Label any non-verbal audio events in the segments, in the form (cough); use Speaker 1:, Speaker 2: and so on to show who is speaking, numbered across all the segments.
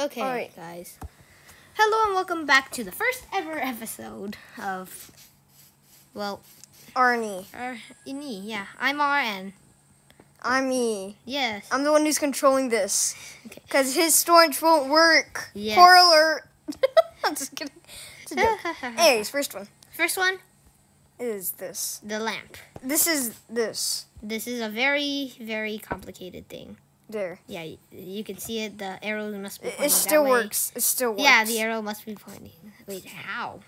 Speaker 1: Okay,
Speaker 2: Alright.
Speaker 1: guys. Hello and welcome back to the first ever episode of, well,
Speaker 2: Arnie.
Speaker 1: Er, our me. Yeah, I'm RN.
Speaker 2: I'm me.
Speaker 1: Yes.
Speaker 2: I'm the one who's controlling this.
Speaker 1: Okay.
Speaker 2: Because his storage won't work.
Speaker 1: Yes.
Speaker 2: Poor alert. (laughs) I'm just kidding. It's a joke. (laughs) Anyways, first one
Speaker 1: First one,
Speaker 2: is this.
Speaker 1: the lamp.
Speaker 2: This is this.
Speaker 1: This is a very, very complicated thing.
Speaker 2: There.
Speaker 1: Yeah, y- you can see it. The arrow must be
Speaker 2: It,
Speaker 1: pointing
Speaker 2: it still
Speaker 1: that way.
Speaker 2: works. It still works.
Speaker 1: Yeah, the arrow must be pointing. Wait, how?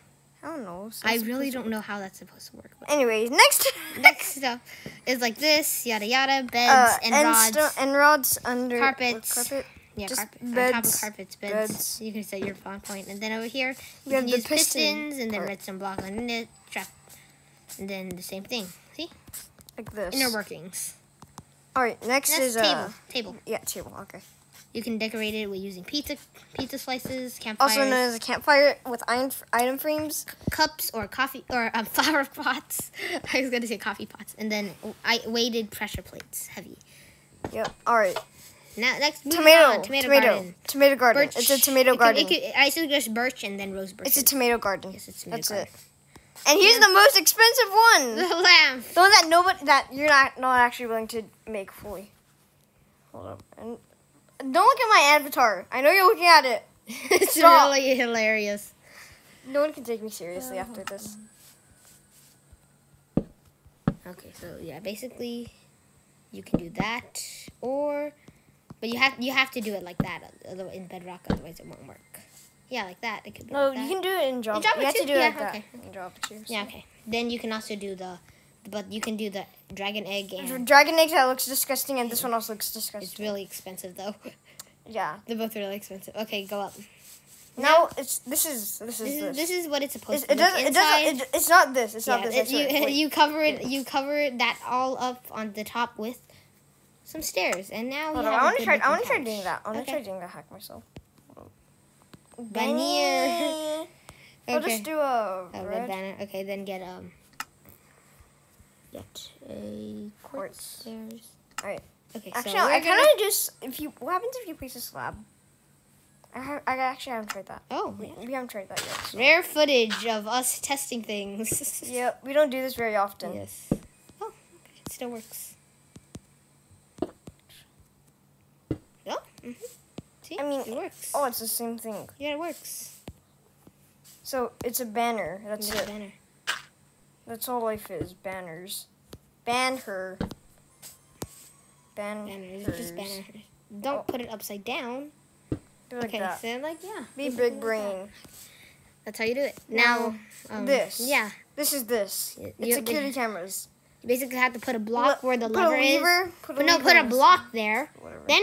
Speaker 2: I don't know. so
Speaker 1: I really don't know how that's supposed to work. But
Speaker 2: Anyways, next.
Speaker 1: next (laughs) stuff is like this, yada yada, beds
Speaker 2: uh,
Speaker 1: and, rods.
Speaker 2: and rods under
Speaker 1: Carpets.
Speaker 2: Carpet.
Speaker 1: yeah,
Speaker 2: just
Speaker 1: carpet. on top of carpets, beds.
Speaker 2: beds.
Speaker 1: You can set your spawn point, and then over here
Speaker 2: We
Speaker 1: you
Speaker 2: have
Speaker 1: can
Speaker 2: the
Speaker 1: use
Speaker 2: piston
Speaker 1: pistons, and then redstone block on it, trap, and then the same thing. See
Speaker 2: Like this.
Speaker 1: inner workings.
Speaker 2: All right. Next
Speaker 1: That's
Speaker 2: is
Speaker 1: table.
Speaker 2: uh.
Speaker 1: Table.
Speaker 2: Yeah, table. Okay.
Speaker 1: You can decorate it with using pizza, pizza slices, campfires,
Speaker 2: Also known as a campfire with iron item frames.
Speaker 1: cups, or coffee, or um, (laughs) flower pots. I was gonna say coffee pots, and then I weighted pressure plates, heavy.
Speaker 2: Yep. All right.
Speaker 1: Now next
Speaker 2: Tomato.
Speaker 1: on, tomato, garden.
Speaker 2: Tomato garden.
Speaker 1: Birch.
Speaker 2: It's a tomato
Speaker 1: It could-
Speaker 2: garden.
Speaker 1: It could, I suggest birch and then rose birch.
Speaker 2: It's a tomato garden.
Speaker 1: Yes, it's tomato
Speaker 2: That's
Speaker 1: garden.
Speaker 2: it. And here's the most expensive one. (laughs)
Speaker 1: The lamp.
Speaker 2: The one that nobody that you're not not actually willing to make fully. Hold up. And don't look at my avatar. I know you're looking at it. (laughs)
Speaker 1: it's
Speaker 2: Stop.
Speaker 1: really hilarious.
Speaker 2: No one can take me seriously after this.
Speaker 1: Okay, so yeah, basically, you can do that, or, but you have you have to do it like that other- in Bedrock, otherwise it won't work. Yeah, like that. It could be.
Speaker 2: No,
Speaker 1: like
Speaker 2: you can do it in. Java you have
Speaker 1: too?
Speaker 2: to do it
Speaker 1: Yeah,
Speaker 2: like
Speaker 1: okay.
Speaker 2: that in too.
Speaker 1: Yeah, okay. Then you can also do the, but you can do the dragon egg, and
Speaker 2: Dragon egg that looks disgusting, and this one also looks disgusting.
Speaker 1: it's really expensive though. (laughs)
Speaker 2: Yeah.
Speaker 1: They're both really expensive. Okay, go up.
Speaker 2: Now it's this is this is
Speaker 1: This
Speaker 2: this.
Speaker 1: is what it's supposed
Speaker 2: It's-
Speaker 1: to
Speaker 2: it doesn't. It doesn't. It, it's not this. It's not this.
Speaker 1: it- you (laughs) you cover it you cover that all up on the top with some stairs, and now
Speaker 2: Hold on, I want to try. I want to try doing that. I want to
Speaker 1: Okay.
Speaker 2: try doing the hack myself.
Speaker 1: Bannier.
Speaker 2: We'll
Speaker 1: Okay.
Speaker 2: just do a
Speaker 1: A red banner. Okay, then get um. Get a quartz
Speaker 2: quartz.
Speaker 1: stairs.
Speaker 2: Alright.
Speaker 1: Okay,
Speaker 2: Actually,
Speaker 1: so
Speaker 2: I kind of just if you. What happens if you place a slab? I ha- I actually haven't tried that.
Speaker 1: Oh,
Speaker 2: We,
Speaker 1: yeah.
Speaker 2: we haven't tried that yet. so-
Speaker 1: rare footage of us testing things. (laughs)
Speaker 2: Yeah, we don't do this very often.
Speaker 1: Yes. Oh, okay, it still works. Oh, mhm. See,
Speaker 2: I mean,
Speaker 1: it works.
Speaker 2: Oh, it's the same thing.
Speaker 1: yeah, it works.
Speaker 2: So it's a banner. That's it.
Speaker 1: banner.
Speaker 2: That's all life is. Banners. Ban her. Ban
Speaker 1: Banners, just
Speaker 2: hers.
Speaker 1: banner. Don't
Speaker 2: Oh.
Speaker 1: put it upside down.
Speaker 2: Do like
Speaker 1: okay,
Speaker 2: that.
Speaker 1: so like yeah.
Speaker 2: Be big
Speaker 1: like
Speaker 2: brain.
Speaker 1: that. That's how you do it. Now, um,
Speaker 2: this.
Speaker 1: Yeah,
Speaker 2: This is this.
Speaker 1: Y-
Speaker 2: It's
Speaker 1: you-
Speaker 2: security cameras.
Speaker 1: you basically have to put a block
Speaker 2: Le-
Speaker 1: where the lever
Speaker 2: a
Speaker 1: is. But no, put a block there.
Speaker 2: Whatever.
Speaker 1: Then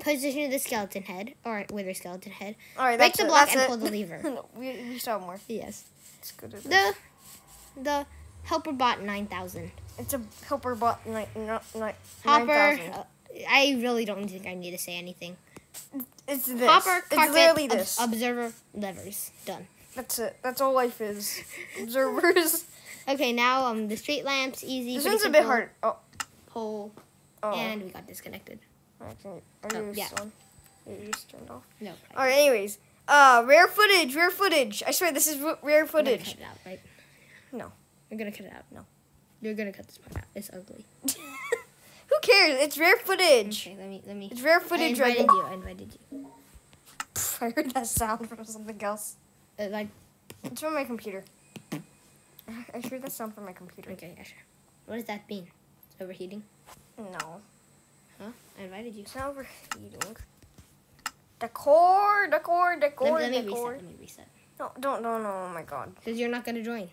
Speaker 1: position the skeleton head, or with your skeleton head.
Speaker 2: All right,
Speaker 1: break the block and
Speaker 2: it.
Speaker 1: pull the lever.
Speaker 2: no, (laughs) we we still have more.
Speaker 1: Yes.
Speaker 2: It's good at this.
Speaker 1: The the helper bot nine thousand.
Speaker 2: It's a helper bot ni- ni- ni-
Speaker 1: Hopper.
Speaker 2: 9000.
Speaker 1: uh, I really don't think I need to say anything.
Speaker 2: It's this.
Speaker 1: Hopper,
Speaker 2: it's
Speaker 1: carpet, ob-
Speaker 2: this.
Speaker 1: observer, levers. Done.
Speaker 2: That's it. That's all life is. (laughs) Observers.
Speaker 1: Okay, now um the street lamps easy.
Speaker 2: this one's a bit hard. Oh.
Speaker 1: Pole
Speaker 2: Oh.
Speaker 1: and we got disconnected.
Speaker 2: I can, are
Speaker 1: Oh, yeah.
Speaker 2: you just turned off?
Speaker 1: No.
Speaker 2: All right. Anyways, uh, rare footage. Rare footage. I swear this is r- rare footage.
Speaker 1: cut it out, right?
Speaker 2: No.
Speaker 1: We're gonna cut it out.
Speaker 2: No.
Speaker 1: You're gonna cut this part out. It's ugly. (laughs)
Speaker 2: Who cares? It's rare footage.
Speaker 1: Okay, let me let me.
Speaker 2: It's rare footage.
Speaker 1: I invited
Speaker 2: Right
Speaker 1: you. I invited you. (laughs)
Speaker 2: I heard that sound from something else.
Speaker 1: Uh, like
Speaker 2: It's from my computer. (laughs) I heard that sound from my computer.
Speaker 1: okay, yeah, sure. What does that mean? Overheating?
Speaker 2: No,
Speaker 1: Huh? I invited you.
Speaker 2: it's not overheating. Decor, decor,
Speaker 1: Let,
Speaker 2: decor,
Speaker 1: let me
Speaker 2: decor.
Speaker 1: reset. Let me reset.
Speaker 2: No, don't, no, no, oh my god.
Speaker 1: Because you're not gonna join.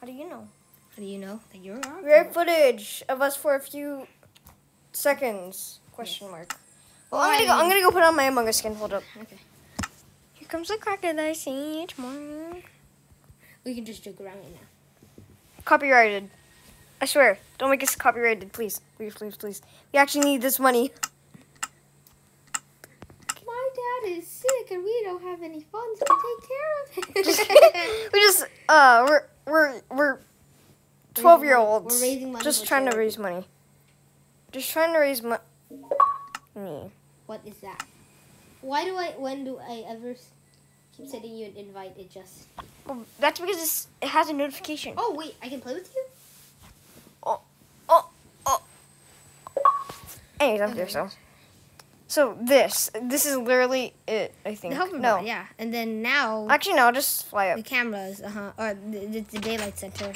Speaker 2: How do you know?
Speaker 1: How do you know that you're on?
Speaker 2: Rare footage of us for a few seconds. Question mark. Well, I'm gonna go. I'm gonna go put on my Among Us skin. Hold up.
Speaker 1: Okay.
Speaker 2: Here comes the crack that I see each morning.
Speaker 1: We can just joke around right now.
Speaker 2: Copyrighted. I swear. Don't make us copyrighted, please, please, please, please. We actually need this money.
Speaker 1: My dad is sick and we don't have any funds to take care of him. (laughs)
Speaker 2: we just uh we're we're we're twelve year olds
Speaker 1: We're raising money
Speaker 2: just trying to raise money. Just trying to raise money.
Speaker 1: what is that? Why do I? When do I ever keep sending you an invite? It just.
Speaker 2: Well, that's because it's, it has a notification.
Speaker 1: Oh wait, I can play with you.
Speaker 2: Oh, oh, oh. Anyways, I'm there, so. So this, this is literally it. I think.
Speaker 1: The hoverboard,
Speaker 2: no,
Speaker 1: yeah. And then now
Speaker 2: actually no. Just fly up.
Speaker 1: the cameras, uh huh, or the, the, the daylight sensor.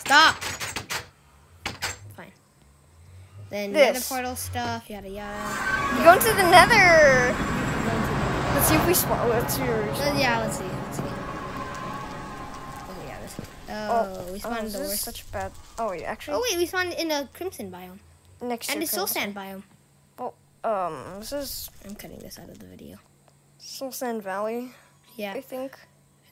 Speaker 1: Stop. Fine. Then
Speaker 2: This.
Speaker 1: portal stuff, yada yada.
Speaker 2: You go into the Nether. Let's see if we spawn. Let's see. where we
Speaker 1: the-
Speaker 2: spawn.
Speaker 1: uh, yeah, let's see. Oh, we spawned
Speaker 2: oh,
Speaker 1: in the
Speaker 2: this such bad. Oh wait, actually,
Speaker 1: Oh wait, we spawned in a crimson biome
Speaker 2: next
Speaker 1: and a soul sand biome.
Speaker 2: Oh, um, this is
Speaker 1: I'm cutting this out of the video.
Speaker 2: Soul Sand Valley,
Speaker 1: Yeah,
Speaker 2: I think.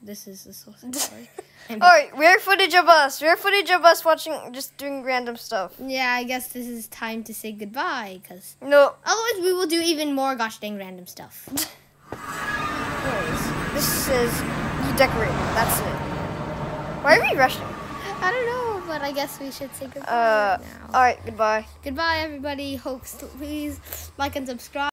Speaker 1: this is the soul sand. (laughs) I'm-
Speaker 2: All right, rare footage of us. Rare footage of us watching, just doing random stuff.
Speaker 1: yeah, I guess this is time to say goodbye because
Speaker 2: No,
Speaker 1: otherwise we will do even more gosh dang random stuff. (laughs)
Speaker 2: anyways, this is you decorate. That's it. Why are we rushing?
Speaker 1: I don't know, but I guess we should say goodbye
Speaker 2: Uh,
Speaker 1: now.
Speaker 2: all right, goodbye.
Speaker 1: Goodbye, everybody. Hope to please like and subscribe.